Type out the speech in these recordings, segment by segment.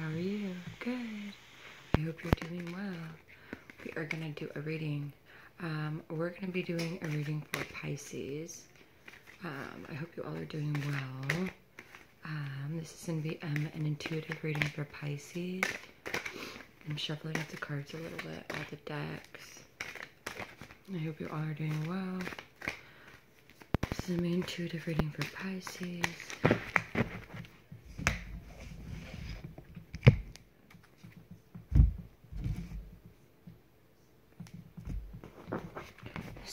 How are you? Good. I hope you're doing well. We are going to do a reading. Um, we're going to be doing a reading for Pisces. Um, I hope you all are doing well. Um, this is going to be um, an intuitive reading for Pisces. I'm shuffling up the cards a little bit, all the decks. I hope you all are doing well. This is an intuitive reading for Pisces.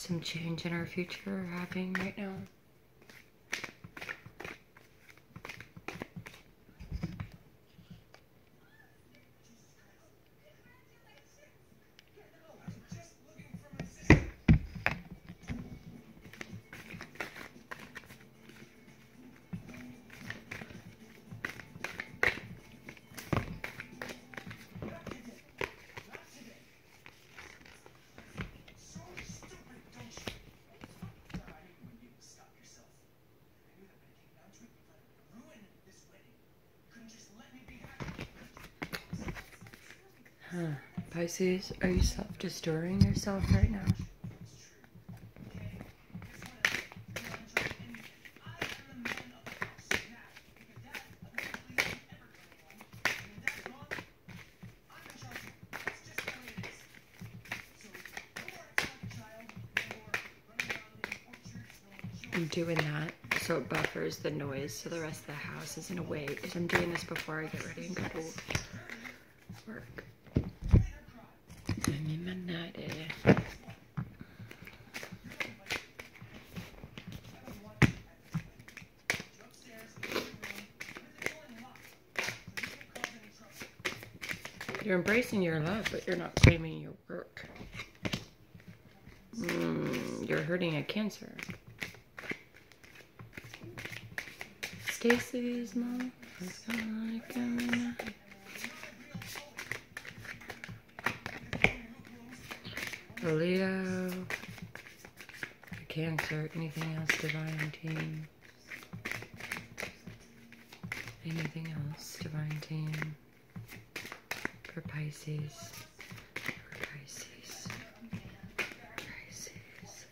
Some in our future happening right now. Huh. Pisces, are you self-destroying yourself right now? I'm doing that so it buffers the noise so the rest of the house isn't awake because I'm doing this before I get ready and go to work. I'm in my nightie. You're embracing your love, but you're not claiming your work. Mm, you're hurting a cancer. Stacy's mom was gonna Leo, Cancer, anything else, Divine Team? Anything else, Divine Team? For Pisces. For Pisces. Pisces.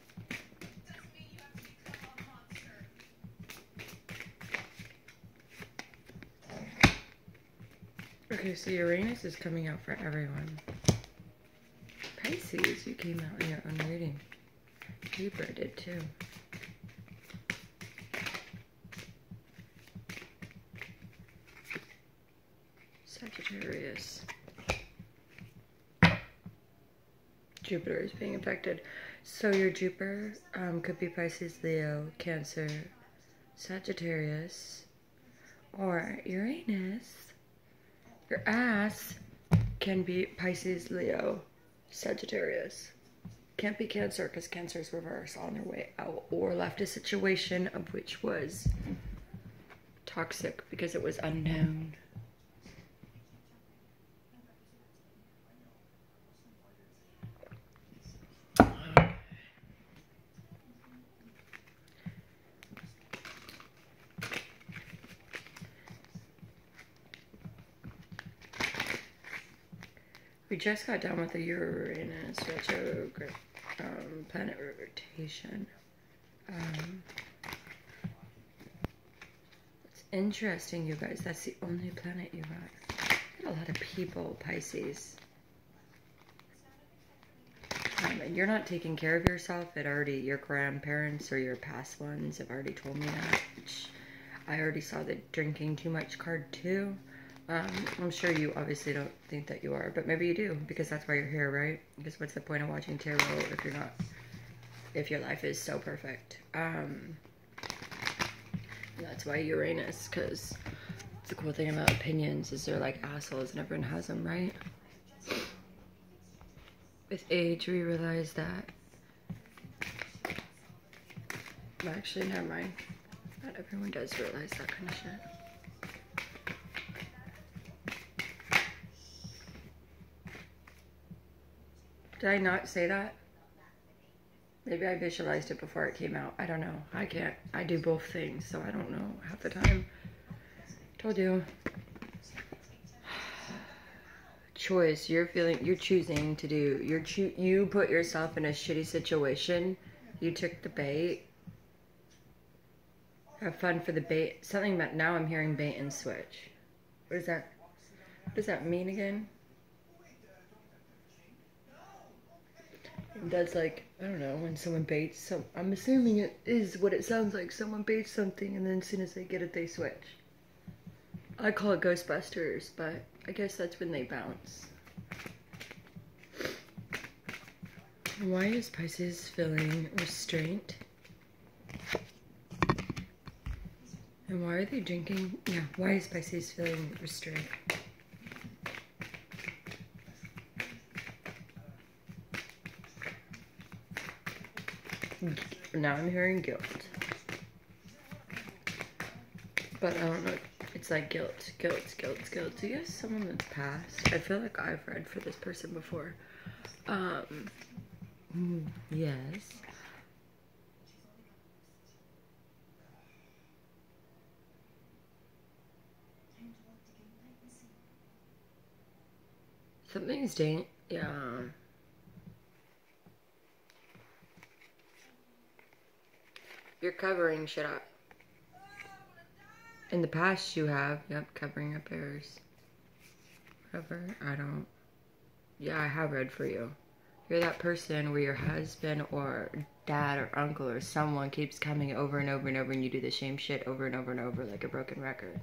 Okay, so Uranus is coming out for everyone. Pisces, you came out in your own reading. Libra did too. Sagittarius. Jupiter is being affected. So your Jupiter um, could be Pisces, Leo, Cancer, Sagittarius, or Uranus. Your ass can be Pisces, Leo, Sagittarius. Can't be Cancer because Cancer is reverse on their way out or left a situation of which was toxic because it was unknown. Just got done with the Uranus retrograde um, planet rotation. Um, it's interesting, you guys. That's the only planet you got. got a lot of people, Pisces. Um, and you're not taking care of yourself. It already, your grandparents or your past ones have already told me that. I already saw the drinking too much card too. Um, I'm sure you obviously don't think that you are, but maybe you do because that's why you're here, right? Because what's the point of watching tarot if you're not, if your life is so perfect? Um, that's why Uranus, because it's the cool thing about opinions is they're like assholes and everyone has them, right? With age, we realize that. Actually, never mind. Not everyone does realize that kind of shit. Did I not say that? Maybe I visualized it before it came out. I don't know. I can't. I do both things, so I don't know half the time. Told you. choice. You're feeling. You're choosing to do. You're choo- You put yourself in a shitty situation. You took the bait. Have fun for the bait. Something about now I'm hearing bait and switch. What does that? What does that mean again? That's like I don't know when someone baits some. I'm assuming it is what it sounds like. Someone baits something, and then as soon as they get it, they switch. I call it Ghostbusters, but I guess that's when they bounce. Why is Pisces feeling restraint? And why are they drinking? Yeah, why is Pisces feeling restraint? Now I'm hearing guilt. But I don't know. It's like guilt, guilt, guilt, guilt. Do you have someone that's passed? I feel like I've read for this person before. Um, yes. Something's dang. Yeah. You're covering shit up. In the past, you have. Yep, covering up errors. Whatever. I don't. Yeah, I have read for you. You're that person where your husband or dad or uncle or someone keeps coming over and over and over and you do the same shit over and over and over like a broken record.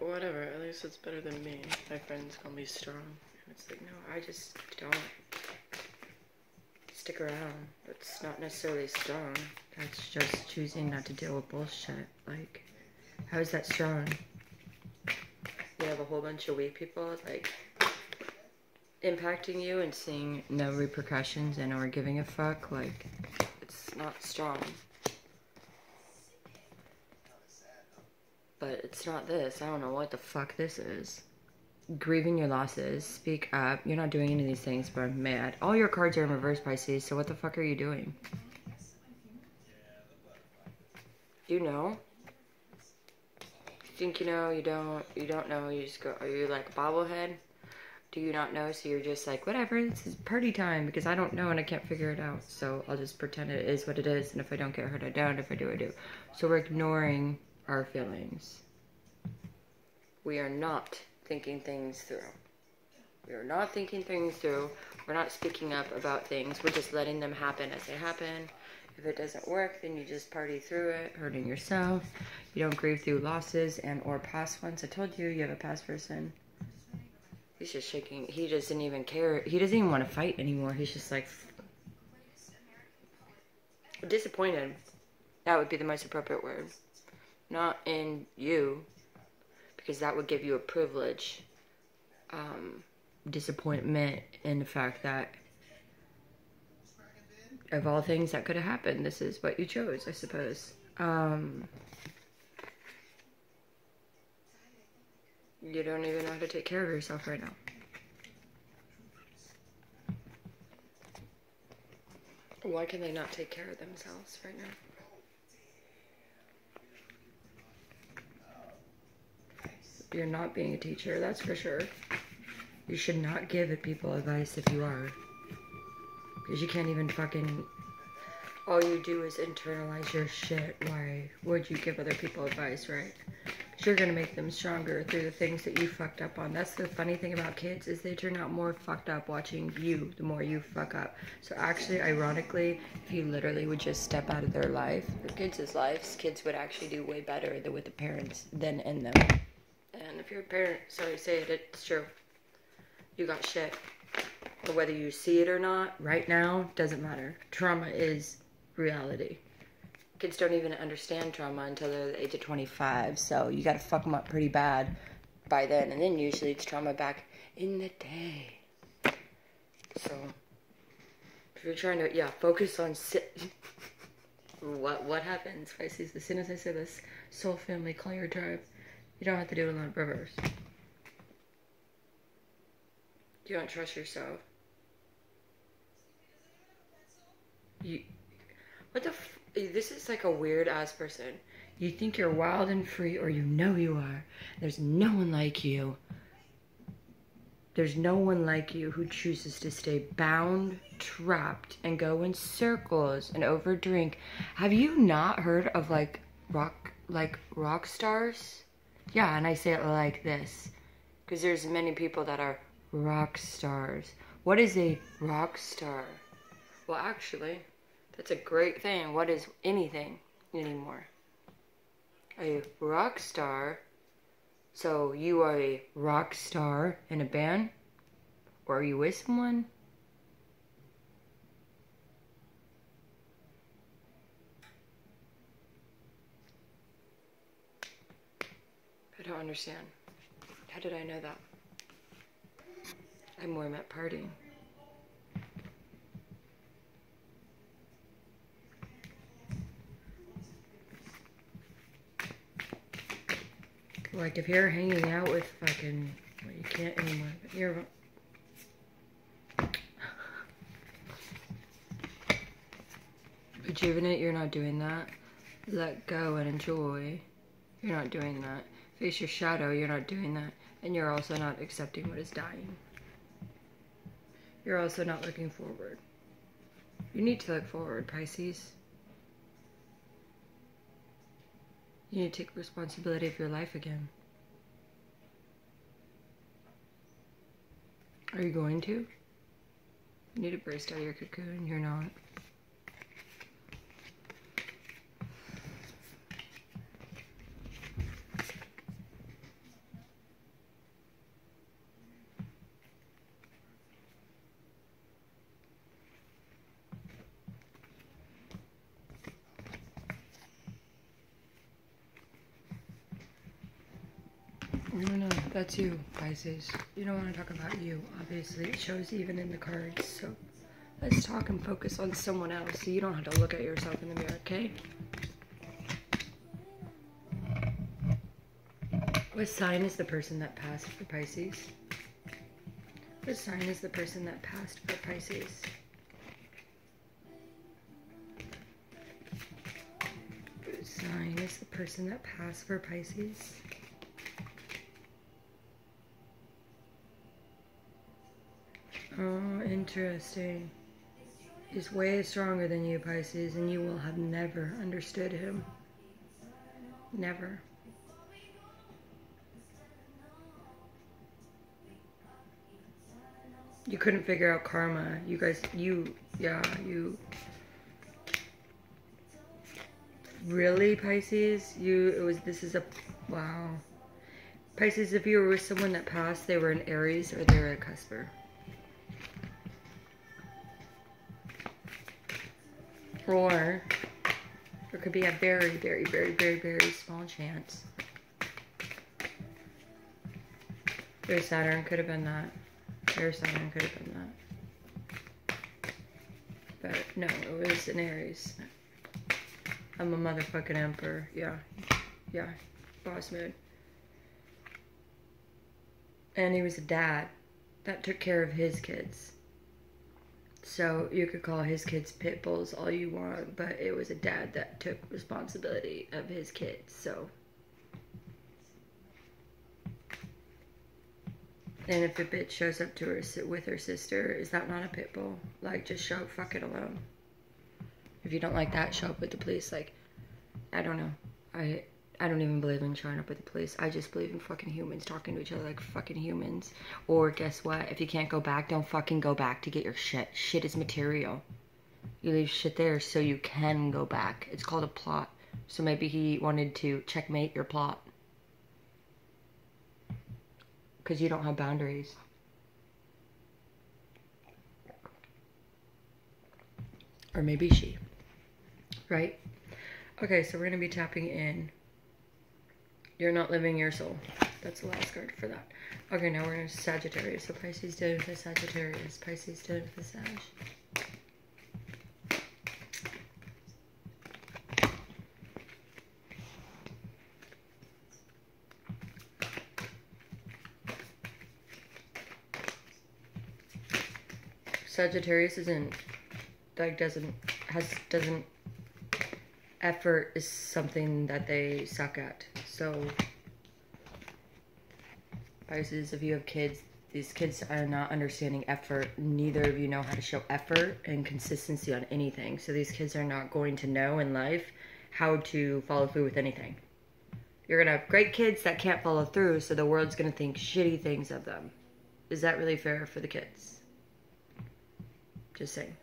Whatever, at least it's better than me. My friends call me strong. And it's like, no, I just don't stick around. It's not necessarily strong. That's just choosing not to deal with bullshit. Like, how is that strong? You have a whole bunch of weak people, like, impacting you and seeing no repercussions and or giving a fuck. Like, it's not strong. But it's not this. I don't know what the fuck this is. Grieving your losses. Speak up. You're not doing any of these things, but I'm mad. All your cards are in reverse, Pisces, so what the fuck are you doing? You know? Think you know, you don't, you don't know, you just go, are you like a bobblehead? Do you not know, so you're just like, whatever, this is party time, because I don't know and I can't figure it out, so I'll just pretend it is what it is, and if I don't get hurt, I don't, if I do, I do. So we're ignoring our feelings. We are not thinking things through. We are not thinking things through. We're not speaking up about things. We're just letting them happen as they happen. If it doesn't work, then you just party through it, hurting yourself. You don't grieve through losses and or past ones. I told you you have a past person. He's just shaking. He doesn't even care. He doesn't even want to fight anymore. He's just like disappointed. That would be the most appropriate word not in you, because that would give you a privilege, um, disappointment in the fact that of all things that could have happened, this is what you chose, I suppose. Um, you don't even know how to take care of yourself right now. Why can they not take care of themselves right now? You're not being a teacher, that's for sure. You should not give people advice if you are. Because you can't even fucking. All you do is internalize your shit. Why would you give other people advice, right? Because you're gonna make them stronger through the things that you fucked up on. That's the funny thing about kids is they turn out more fucked up watching you the more you fuck up. So actually, ironically, if you literally would just step out of their life, kids' lives, kids would actually do way better with the parents than in them. If a sorry to say it, it's true. You got shit. But whether you see it or not, right now, doesn't matter. Trauma is reality. Kids don't even understand trauma until they're the age of 25, so you gotta fuck them up pretty bad by then. And then usually it's trauma back in the day. So, if you're trying to, yeah, focus on what what happens, Pisces? As soon as I say this, soul family, call your tribe. You don't have to do it in reverse. You don't trust yourself. you, what the? F- eh, this is like a weird ass person. You think you're wild and free, or you know you are. There's no one like you. There's no one like you who chooses to stay bound, trapped, and go in circles and overdrink. Have you not heard of like rock, like rock stars? Yeah, and I say it like this because there's many people that are rock stars. What is a rock star? Well, actually, that's a great thing. What is anything anymore? A rock star. So you are a rock star in a band? Or are you with someone? Don't understand. How did I know that? I more at partying. Like if you're hanging out with fucking, well, you can't anymore. But you're. Rejuvenate, you're not doing that. Let go and enjoy. You're not doing that. Face your shadow, you're not doing that. And you're also not accepting what is dying. You're also not looking forward. You need to look forward, Pisces. You need to take responsibility of your life again. Are you going to? You need to burst out of your cocoon. You're not. No, no, that's you, Pisces. You don't want to talk about you. Obviously, it shows even in the cards. So let's talk and focus on someone else so you don't have to look at yourself in the mirror, okay? What sign is the person that passed for Pisces? What sign is the person that passed for Pisces? What sign is the person that passed for Pisces? Oh, interesting. He's way stronger than you, Pisces, and you will have never understood him. Never. You couldn't figure out karma. You guys, you, yeah, you. Really, Pisces? You, it was, this is a, wow. Pisces, if you were with someone that passed, they were an Aries or they were a Cusper. Or there could be a very, very, very, very, very small chance. Their Saturn could have been that. Their Saturn could have been that. But no, it was an Aries. I'm a motherfucking emperor. Yeah. Yeah. Boss mode. And he was a dad that took care of his kids. So you could call his kids pit bulls all you want, but it was a dad that took responsibility of his kids. So. And if a bitch shows up to her with her sister, is that not a pit bull? Like, just show up fuck it alone. If you don't like that, show up with the police. Like, I don't know. I I don't even believe in showing up with the police. I just believe in fucking humans talking to each other like fucking humans. Or guess what? If you can't go back, don't fucking go back to get your shit. Shit is material. You leave shit there so you can go back. It's called a plot. So maybe he wanted to checkmate your plot. Because you don't have boundaries. Or maybe she. Right? Okay, so we're going to be tapping in. You're not living your soul. That's the last card for that. Okay, now we're to Sagittarius. So Pisces did with Sagittarius. Pisces did with the Sag. Sagittarius isn't like doesn't has doesn't effort is something that they suck at. So Pisces, if you have kids, these kids are not understanding effort. Neither of you know how to show effort and consistency on anything. So these kids are not going to know in life how to follow through with anything. You're gonna have great kids that can't follow through, so the world's gonna think shitty things of them. Is that really fair for the kids? Just saying.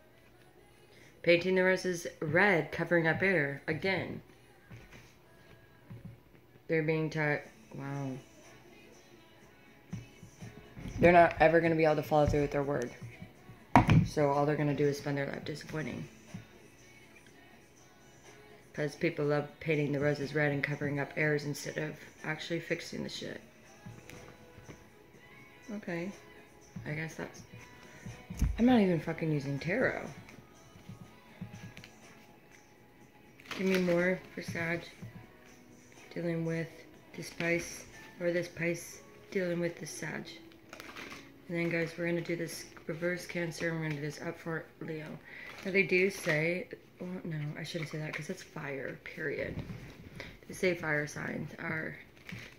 Painting the roses red, covering up air. Again. They're being taught. Wow. They're not ever going to be able to follow through with their word. So all they're going to do is spend their life disappointing. Because people love painting the roses red and covering up errors instead of actually fixing the shit. Okay. I guess that's. I'm not even fucking using tarot. Give me more for Sag. Dealing with this Pisces, or this Pisces dealing with this Sag. And then guys, we're gonna do this reverse Cancer, and we're gonna do this up for Leo. Now they do say, well, no, I shouldn't say that because it's fire, period. They say fire signs are,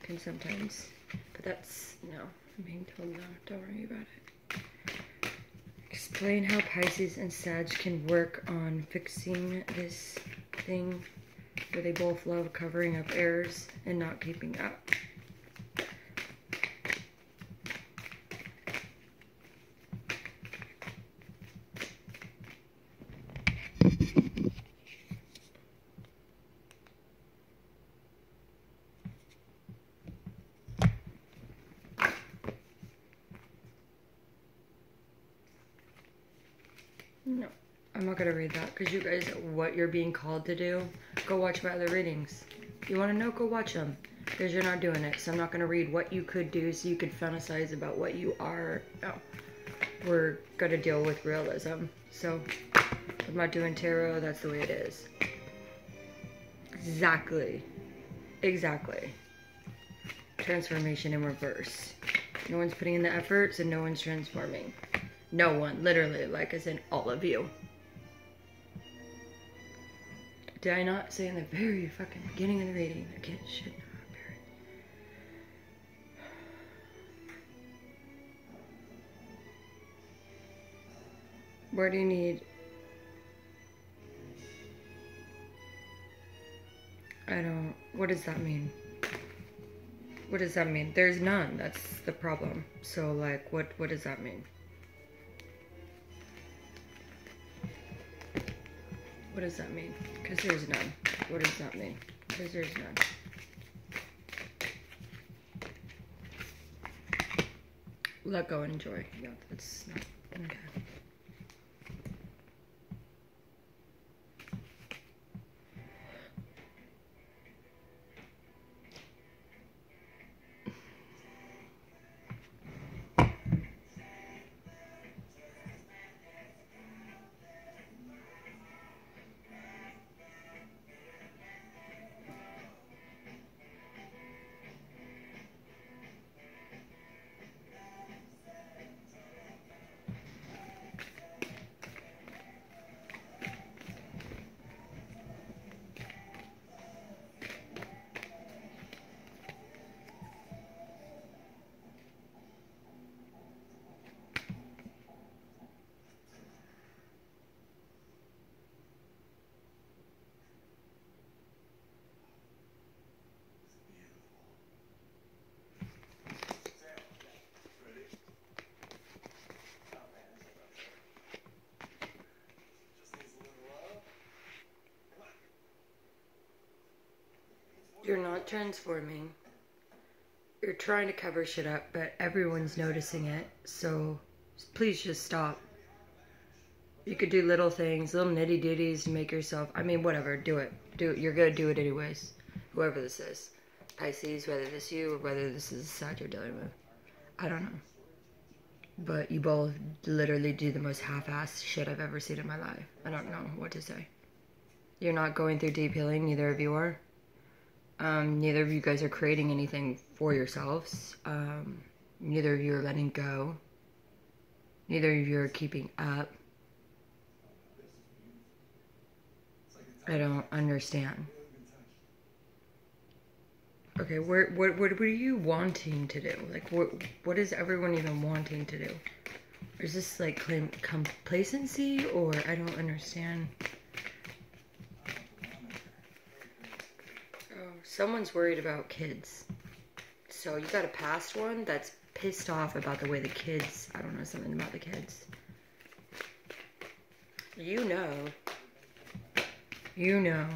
can sometimes, but that's, no, I'm being told no, don't worry about it. Explain how Pisces and Sag can work on fixing this thing where they both love covering up errors and not keeping up. No, I'm not gonna read that because you guys, what you're being called to do, go watch my other readings. You want to know? Go watch them because you're not doing it. So I'm not gonna read what you could do so you could fantasize about what you are. No, we're gonna deal with realism. So I'm not doing tarot. That's the way it is. Exactly. Exactly. Transformation in reverse. No one's putting in the efforts and no one's transforming. No one, literally, like as in all of you. Did I not say in the very fucking beginning of the reading should not marry? Where do you need? I don't. What does that mean? What does that mean? There's none. That's the problem. So, like, what what does that mean? What does that mean? Because there's none. What does that mean? Because there's none. Let go and enjoy. Yeah, that's not. Okay. You're not transforming. You're trying to cover shit up, but everyone's noticing it. So please just stop. You could do little things, little nitty ditties to make yourself. I mean, whatever. Do it. Do it. You're gonna do it anyways. Whoever this is, Pisces, whether this is you or whether this is Sag you're dealing with, I don't know. But you both literally do the most half-assed shit I've ever seen in my life. I don't know what to say. You're not going through deep healing. Neither of you are. Um, neither of you guys are creating anything for yourselves. Um, neither of you are letting go. Neither of you are keeping up. I don't understand. Okay, what, what, what are you wanting to do? Like, what, what is everyone even wanting to do? Is this like complacency, or I don't understand? Oh, someone's worried about kids. So you got a past one that's pissed off about the way the kids. I don't know something about the kids. You know. You know.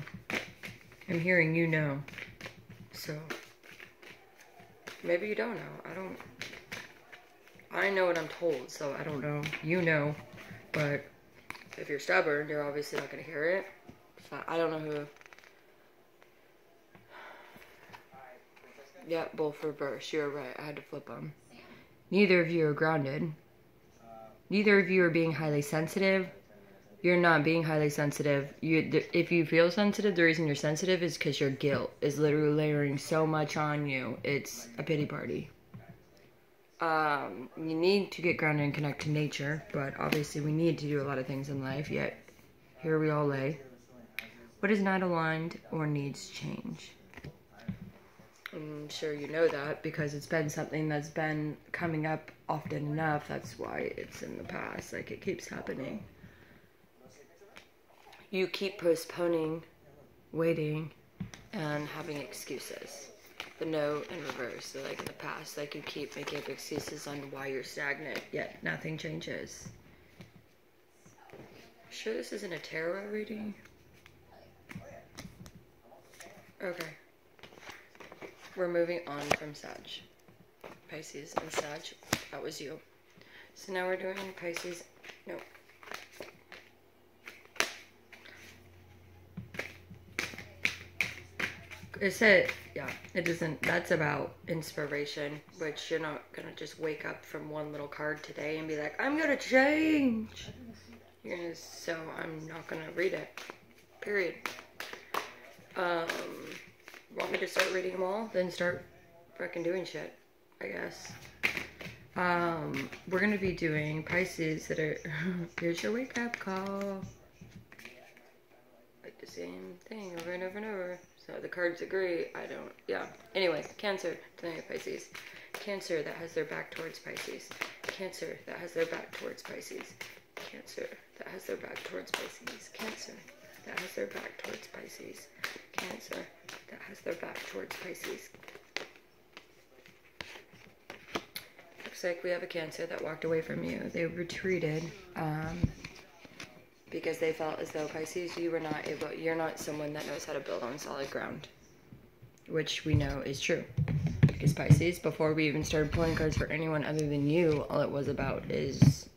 I'm hearing you know. So, maybe you don't know. I don't. I know what I'm told, so I don't know. You know. But if you're stubborn, you're obviously not going to hear it. So, I don't know who. Yeah, both reverse. You're right. I had to flip them. Neither of you are grounded. Neither of you are being highly sensitive you're not being highly sensitive. You, if you feel sensitive, the reason you're sensitive is because your guilt is literally layering so much on you. It's a pity party. Um, you need to get grounded and connect to nature, but obviously we need to do a lot of things in life. Yet here we all lay. What is not aligned or needs change? I'm sure you know that because it's been something that's been coming up often enough. That's why it's in the past. Like it keeps happening you keep postponing, waiting, and having excuses. The no in reverse, so like in the past, like you keep making up excuses on why you're stagnant, yet nothing changes. Sure, this isn't a tarot reading? Okay. We're moving on from Sag. Pisces and Sag. That was you. So now we're doing Pisces. No, it said, yeah, it doesn't, that's about inspiration, which you're not gonna just wake up from one little card today and be like, I'm gonna change. You're gonna, so I'm not gonna read it. Period. Um, want me to start reading them all? Then start freaking doing shit, I guess. Um, we're gonna be doing Pisces that are, here's your wake up call. Like the same thing over and over and over. So the cards agree. I don't. Yeah. Anyways, Cancer, Pisces. Cancer that has their back towards Pisces. Cancer that has their back towards Pisces. Cancer that has their back towards Pisces. Cancer that has their back towards Pisces. Cancer that has their back towards Pisces. Looks like we have a Cancer that walked away from you. They retreated. Um, because they felt as though Pisces, you were not able, you're not someone that knows how to build on solid ground, which we know is true. Because Pisces, before we even started pulling cards for anyone other than you, all it was about is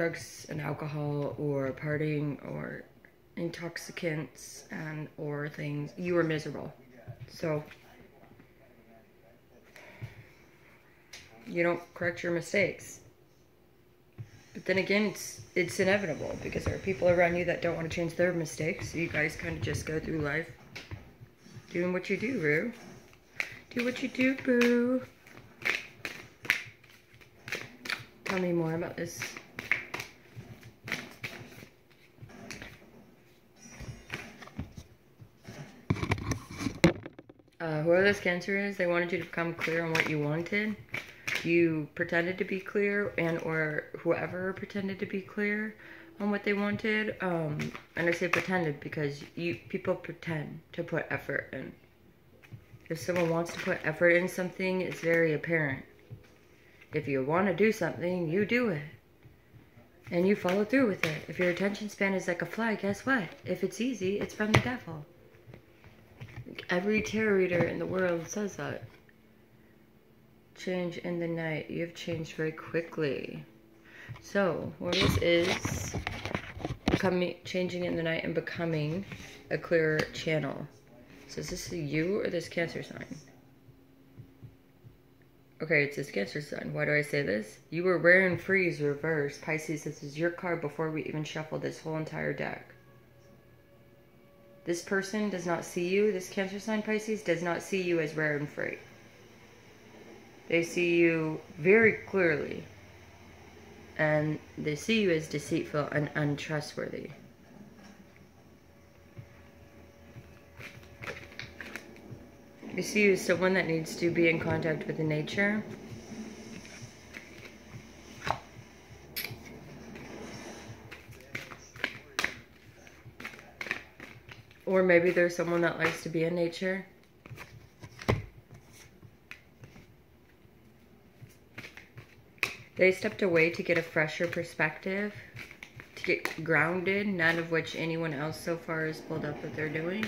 drugs and alcohol or partying or intoxicants and or things. You are miserable. So you don't correct your mistakes. But then again, it's it's inevitable because there are people around you that don't want to change their mistakes. So you guys kind of just go through life doing what you do, Rue. Do what you do, boo. Tell me more about this. Uh, whoever this cancer is, they wanted you to become clear on what you wanted. You pretended to be clear and or whoever pretended to be clear on what they wanted. Um and i say pretended because you people pretend to put effort in. If someone wants to put effort in something it's very apparent. If you want to do something you do it. And you follow through with it. If your attention span is like a fly guess what? If it's easy it's from the devil every tarot reader in the world says that change in the night. You've changed very quickly. So, what this is coming, changing in the night and becoming a clearer channel. So, is this you or this Cancer sign? Okay, it's this Cancer sign. Why do I say this? You were rare and freeze reverse. Pisces, this is your card before we even shuffled this whole entire deck. This person does not see you, this Cancer sign Pisces does not see you as rare and free. They see you very clearly, and they see you as deceitful and untrustworthy. They see you as someone that needs to be in contact with nature Or maybe there's someone that likes to be in nature. They stepped away to get a fresher perspective, to get grounded, none of which anyone else so far has pulled up that they're doing.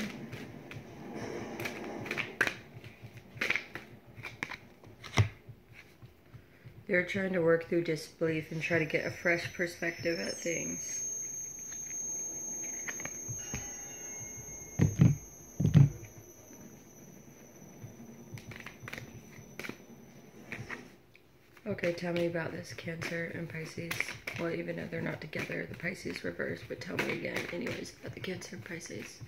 They're trying to work through disbelief and try to get a fresh perspective at things. Okay, tell me about this Cancer and Pisces. Well, even though they're not together, the Pisces reverse, but tell me again, anyways, about the Cancer and Pisces.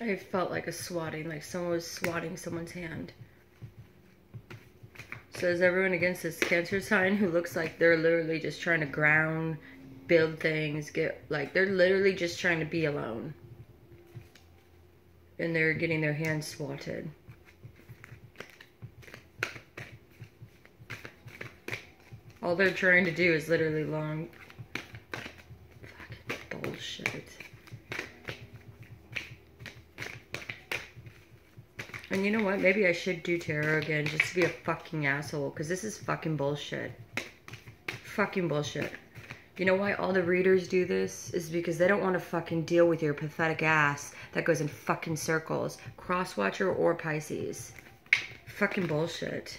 I felt like a swatting, like someone was swatting someone's hand. So is everyone against this Cancer sign who looks like they're literally just trying to ground, build things, get like they're literally just trying to be alone. And they're getting their hands swatted. All they're trying to do is literally long. Fucking bullshit. And you know what? Maybe I should do tarot again just to be a fucking asshole. Because this is fucking bullshit. Fucking bullshit. You know why all the readers do this? Is because they don't want to fucking deal with your pathetic ass that goes in fucking circles. Crosswatcher or Pisces. Fucking bullshit.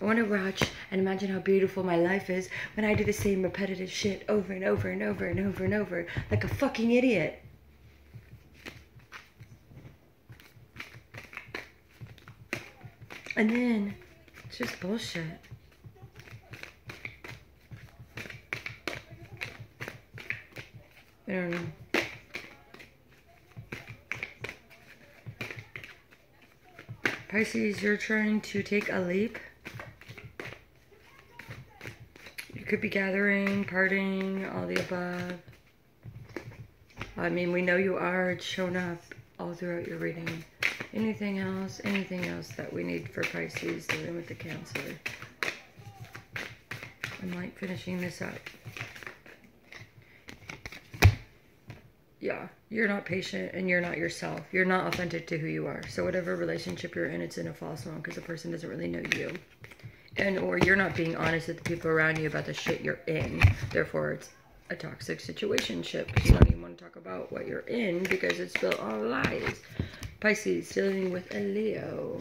I want to watch and imagine how beautiful my life is when I do the same repetitive shit over and over and over and over and over like a fucking idiot. And then it's just bullshit. I don't know. Pisces, you're trying to take a leap. You could be gathering, partying, all the above. I mean, we know you are. It's shown up all throughout your reading. Anything else? Anything else that we need for Pisces dealing with the Cancer? I'm like finishing this up. Yeah, you're not patient and you're not yourself. You're not authentic to who you are. So whatever relationship you're in, it's in a false one because the person doesn't really know you. And or you're not being honest with the people around you about the shit you're in. Therefore, it's a toxic situationship. You don't even want to talk about what you're in because it's built on lies. Pisces dealing with a Leo.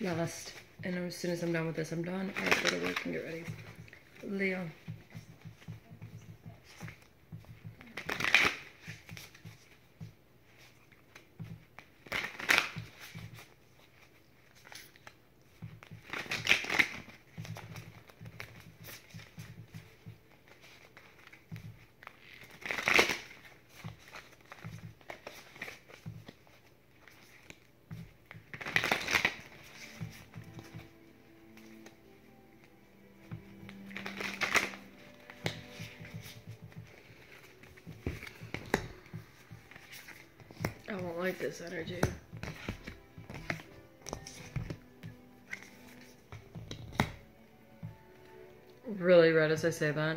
Last. And as soon as I'm done with this, I'm done. I have to go to work and get ready. Leo. Like this energy. Really red as I say that.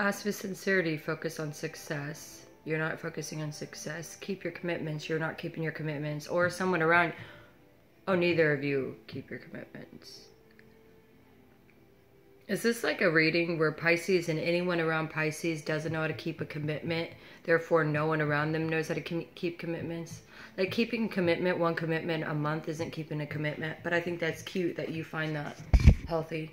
Ask with sincerity, focus on success. You're not focusing on success. Keep your commitments. You're not keeping your commitments. Or someone around. Oh, neither of you keep your commitments. Is this like a reading where Pisces and anyone around Pisces doesn't know how to keep a commitment? Therefore, no one around them knows how to keep commitments? Like keeping commitment, one commitment a month isn't keeping a commitment. But I think that's cute that you find that healthy.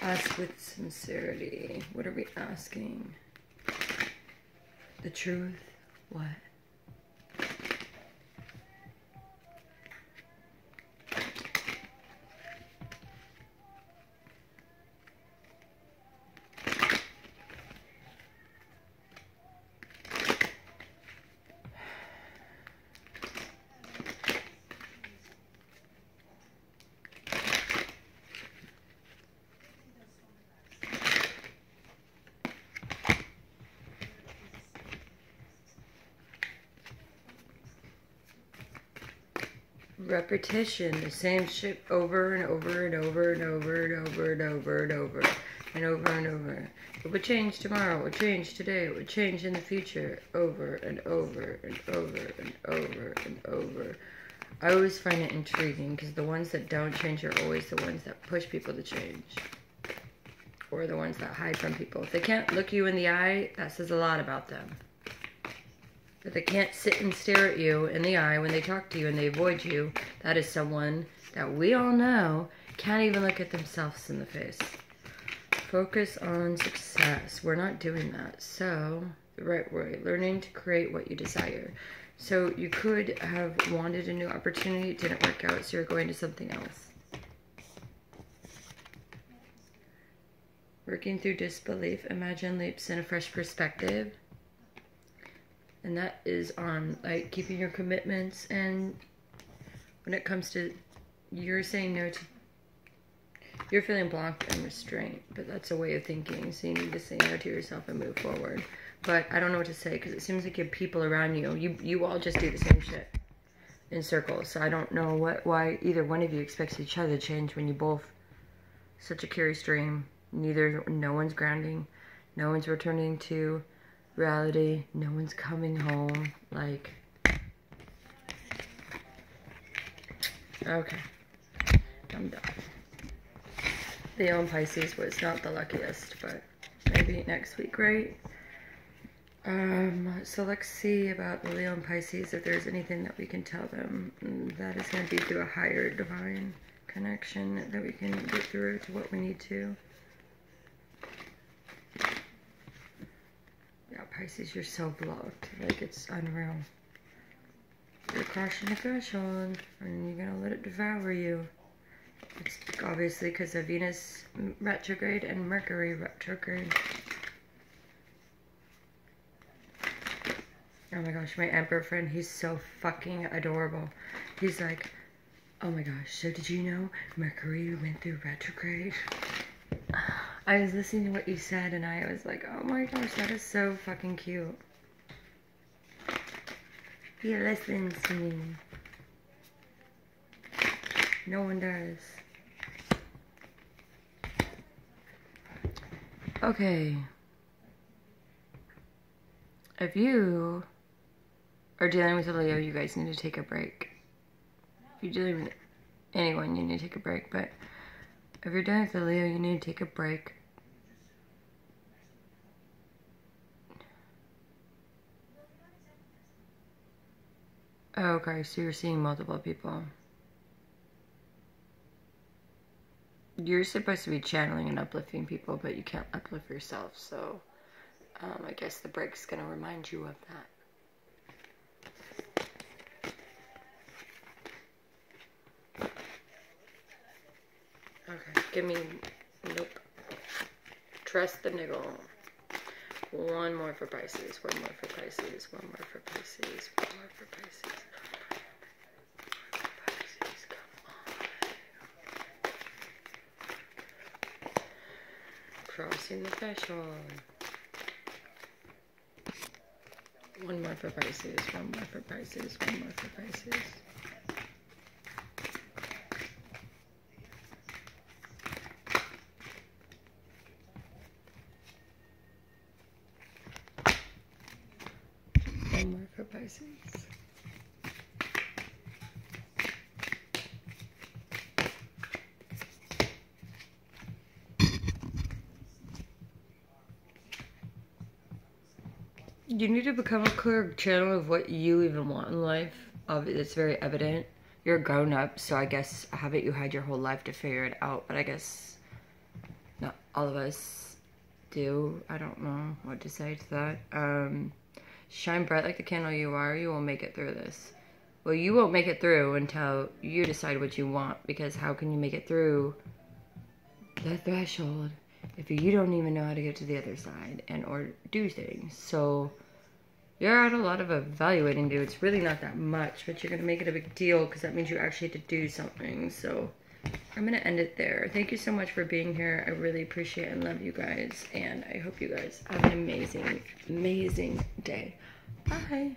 Ask with sincerity. What are we asking? The truth? What? Repetition, the same shit over and over and over and over and over and over and over and over and over. It would change tomorrow, it would change today, it would change in the future, over and over and over and over and over. I always find it intriguing because the ones that don't change are always the ones that push people to change. Or the ones that hide from people. If they can't look you in the eye, that says a lot about them. If they can't sit and stare at you in the eye when they talk to you and they avoid you, that is someone that we all know can't even look at themselves in the face. Focus on success. We're not doing that. So, the right way, learning to create what you desire. So, you could have wanted a new opportunity, it didn't work out, so you're going to something else. Working through disbelief, imagine leaps in a fresh perspective and that is on like keeping your commitments and when it comes to you're saying no to you're feeling blocked and restraint but that's a way of thinking so you need to say no to yourself and move forward. But i don't know what to say because it seems like you have people around you. You you all just do the same shit in circles so i don't know what why either one of you expects each other to change when you both such a curious dream. Neither no one's grounding no one's returning to reality. No one's coming home. Like, okay, I'm done. Leo and Pisces was not the luckiest, but maybe next week, right? Um, so let's see about the Leo and Pisces, if there's anything that we can tell them. That is going to be through a higher divine connection that we can get through to what we need to. Pisces, you're so blocked. Like, it's unreal. You're crashing the threshold, and you're gonna let it devour you. It's obviously because of Venus retrograde and Mercury retrograde. Oh my gosh, my Emperor friend, he's so fucking adorable. He's like, oh my gosh, so did you know Mercury went through retrograde? I was listening to what you said and I was like, oh my gosh, that is so fucking cute. He listens to me. No one does. Okay. If you are dealing with a Leo, you guys need to take a break. If you're dealing with anyone, you need to take a break. But if you're done with the Leo, you need to take a break. Okay, so you're seeing multiple people. You're supposed to be channeling and uplifting people, but you can't uplift yourself, so um, I guess the break's gonna remind you of that. Okay, give me, nope. Trust the niggle. One more for Pisces, one more for Pisces, one more for Pisces, one more for Pisces. Crossing the threshold. One more for Pisces, one more for Pisces, one more for Pisces. Pisces. You need to become a clear channel of what you even want in life. Obviously, it's very evident. You're a grown up, so I guess I haven't you had your whole life to figure it out? But I guess not all of us do. I don't know what to say to that. Um, Shine bright like the candle you are, you will make it through this. Well, you won't make it through until you decide what you want, because how can you make it through the threshold if you don't even know how to get to the other side and or do things? So you're at a lot of evaluating to do. It's really not that much, but you're going to make it a big deal because that means you actually have to do something. So I'm going to end it there. Thank you so much for being here. I really appreciate and love you guys. And I hope you guys have an amazing, amazing day. Bye.